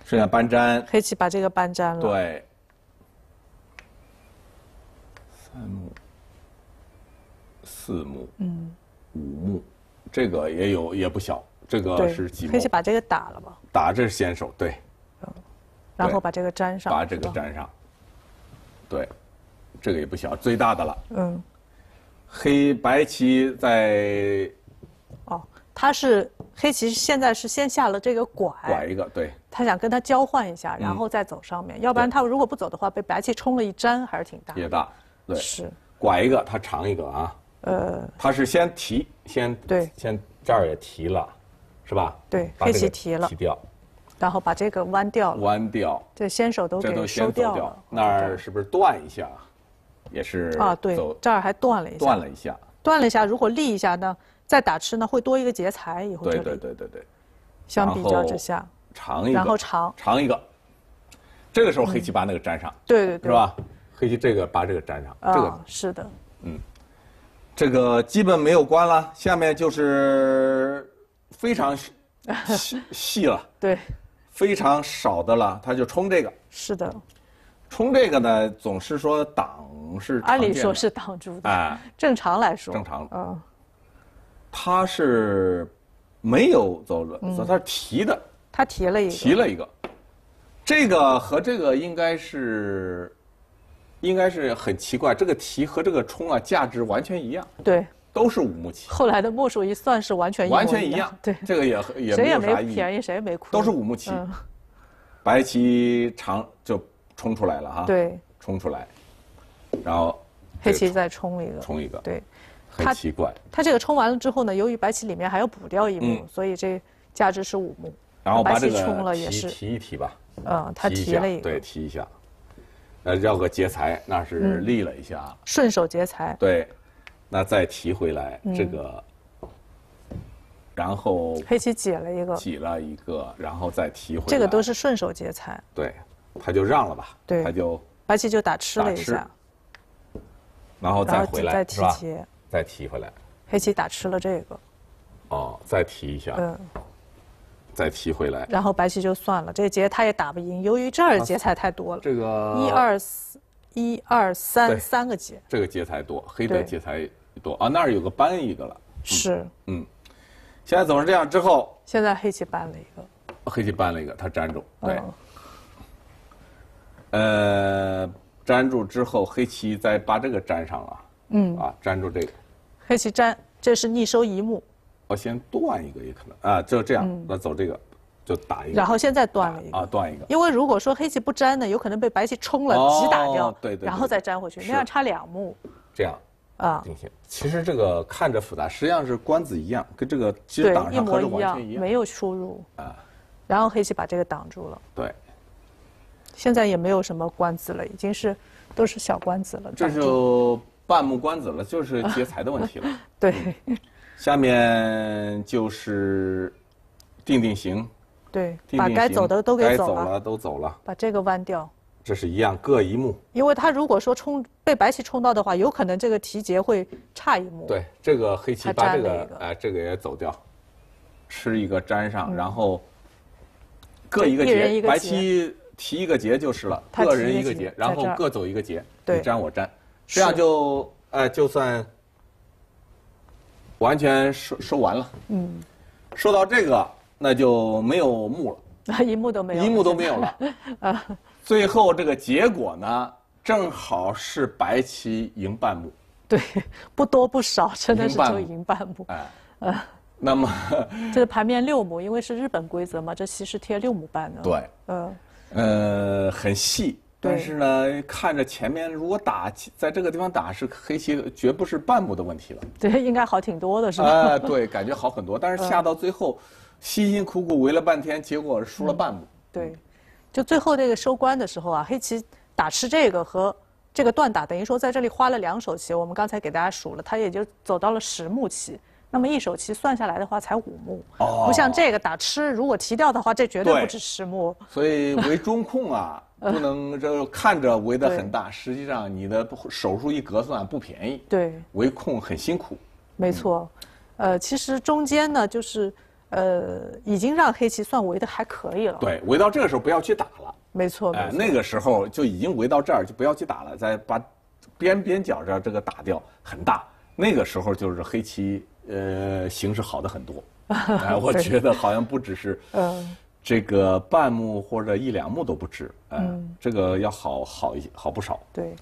剩下搬粘。黑棋把这个搬粘了。对。三目。四目。嗯。五目，这个也有也不小。这个是几？黑棋把这个打了吧？打这是先手，对。嗯。然后把这个粘上。把这个粘上。对，这个也不小，最大的了。嗯。黑白棋在。哦，他是黑棋，现在是先下了这个拐。拐一个，对。他想跟他交换一下，然后再走上面，要不然他如果不走的话，被白棋冲了一粘，还是挺大。也大，对。是。拐一个，他长一个啊。呃。他是先提，先对，先这儿也提了。是吧？对，黑棋提了，提掉，然后把这个弯掉了。弯掉，这先手都给收掉了。那儿是不是断一下？也是啊，对，这儿还断了一下。断了一下，断了一下。如果立一下呢，再打吃呢，会多一个劫财。以后对对对对对。相比较之下，长一个，然后长长一个，这个时候黑棋把那个粘上。对对对，是吧？黑棋这个把这个粘上，这个是的。嗯，这个基本没有关了，下面就是。非常细细了，对，非常少的了，他就冲这个。是的，冲这个呢，总是说挡是。按理说是挡住的，哎，正常来说。正常。嗯，他是没有走了，他是提的。他提了一个。提了一个，这个和这个应该是，应该是很奇怪，这个提和这个冲啊，价值完全一样。对。都是五目棋。后来的目数一算是完全完全一样。对，这个也也谁也没便宜，谁也没亏。都是五目棋，白棋长就冲出来了哈。对，冲出来，然后黑棋再冲一个。冲一个。对，很奇怪。他这个冲完了之后呢，由于白棋里面还要补掉一目，所以这价值是五目。然后把这个冲了也是提一提吧。嗯，他提了一个。对，提一下。呃，要个劫财，那是立了一下。顺手劫财。对。那再提回来这个，然后黑棋挤了一个，挤了一个，然后再提回来。这个都是顺手劫财。对，他就让了吧。对，他就白棋就打吃了一下，然后再回来是吧？再提回来。黑棋打吃了这个。哦，再提一下。嗯。再提回来。然后白棋就算了，这个劫他也打不赢，由于这儿劫财太多了。这个一二四一二三三个劫。这个劫才多，黑的劫才。多。啊，那儿有个搬一个了，是，嗯，现在走成这样之后，现在黑棋搬了一个，黑棋搬了一个，他粘住，对，呃，粘住之后，黑棋再把这个粘上了，嗯，啊，粘住这个，黑棋粘，这是逆收一目，我先断一个也可能。啊，就这样，那走这个，就打一个，然后现在断了一个，啊，断一个，因为如果说黑棋不粘呢，有可能被白棋冲了，急打掉，对对，然后再粘回去，那样差两目，这样。啊，定性。其实这个看着复杂，实际上是官子一样，跟这个其实挡上和这完全一样，没有出入啊。然后黑棋把这个挡住了。对。现在也没有什么官子了，已经是都是小官子了。这就半目官子了，就是劫财的问题了。对。下面就是定定型。对，把该走的都给走了，都走了。把这个弯掉。这是一样，各一目。因为他如果说冲被白棋冲到的话，有可能这个提劫会差一目。对，这个黑棋把这个哎，这个也走掉，吃一个粘上，然后各一个劫。白棋提一个节就是了，个人一个节，然后各走一个节，你粘我粘，这样就哎就算完全收收完了。嗯，收到这个那就没有目了，一目都没有，一目都没有了。啊，最后这个结果呢，正好是白棋赢半目。对，不多不少，真的是就赢半目。哎，呃，那么这是盘面六目，因为是日本规则嘛，这棋是贴六目半的。对，嗯，呃，很细，但是呢，看着前面如果打在这个地方打是黑棋，绝不是半目的问题了。对，应该好挺多的是吧？呃，对，感觉好很多，但是下到最后，辛辛苦苦围了半天，结果输了半目。对，就最后这个收官的时候啊，黑棋打吃这个和。这个断打等于说在这里花了两手棋，我们刚才给大家数了，他也就走到了十目棋。那么一手棋算下来的话才五目，哦不像这个打吃，如果提掉的话，这绝对不止十目。所以围中控啊，不能这看着围得很大，实际上你的手数一格算不便宜。对，围控很辛苦。没错，呃，其实中间呢，就是呃，已经让黑棋算围的还可以了。对，围到这个时候不要去打了。没错，哎，那个时候就已经围到这儿，就不要去打了，再把边边角这这个打掉，很大。那个时候就是黑棋，呃，形势好的很多。哎，我觉得好像不只是，嗯，这个半目或者一两目都不止，嗯，这个要好好一好不少。对，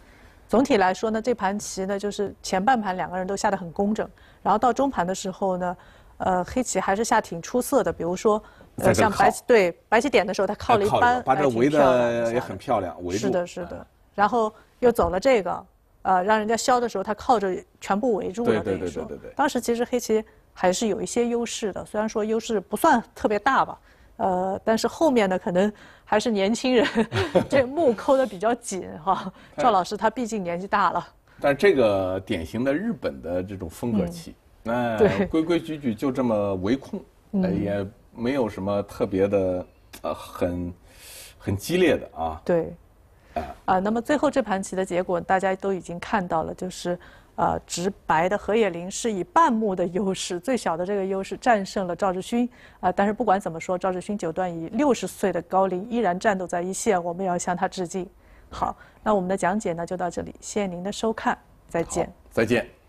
总体来说呢，这盘棋呢，就是前半盘两个人都下得很工整，然后到中盘的时候呢，呃，黑棋还是下挺出色的，比如说。呃，像白棋对白棋点的时候，他靠了一扳，把这围的也很漂亮，围住。是的，是的。然后又走了这个，呃，让人家削的时候，他靠着全部围住了。对对对对对。当时其实黑棋还是有一些优势的，虽然说优势不算特别大吧，呃，但是后面呢，可能还是年轻人 这木抠的比较紧哈。赵老师他毕竟年纪大了。但这个典型的日本的这种风格棋，那规规矩矩就这么围控，也。没有什么特别的，呃，很很激烈的啊。对，啊啊，那么最后这盘棋的结果大家都已经看到了，就是呃，直白的何野林是以半目的优势，最小的这个优势战胜了赵志勋啊。但是不管怎么说，赵志勋九段以六十岁的高龄依然战斗在一线，我们要向他致敬。好，那我们的讲解呢就到这里，谢谢您的收看，再见。再见。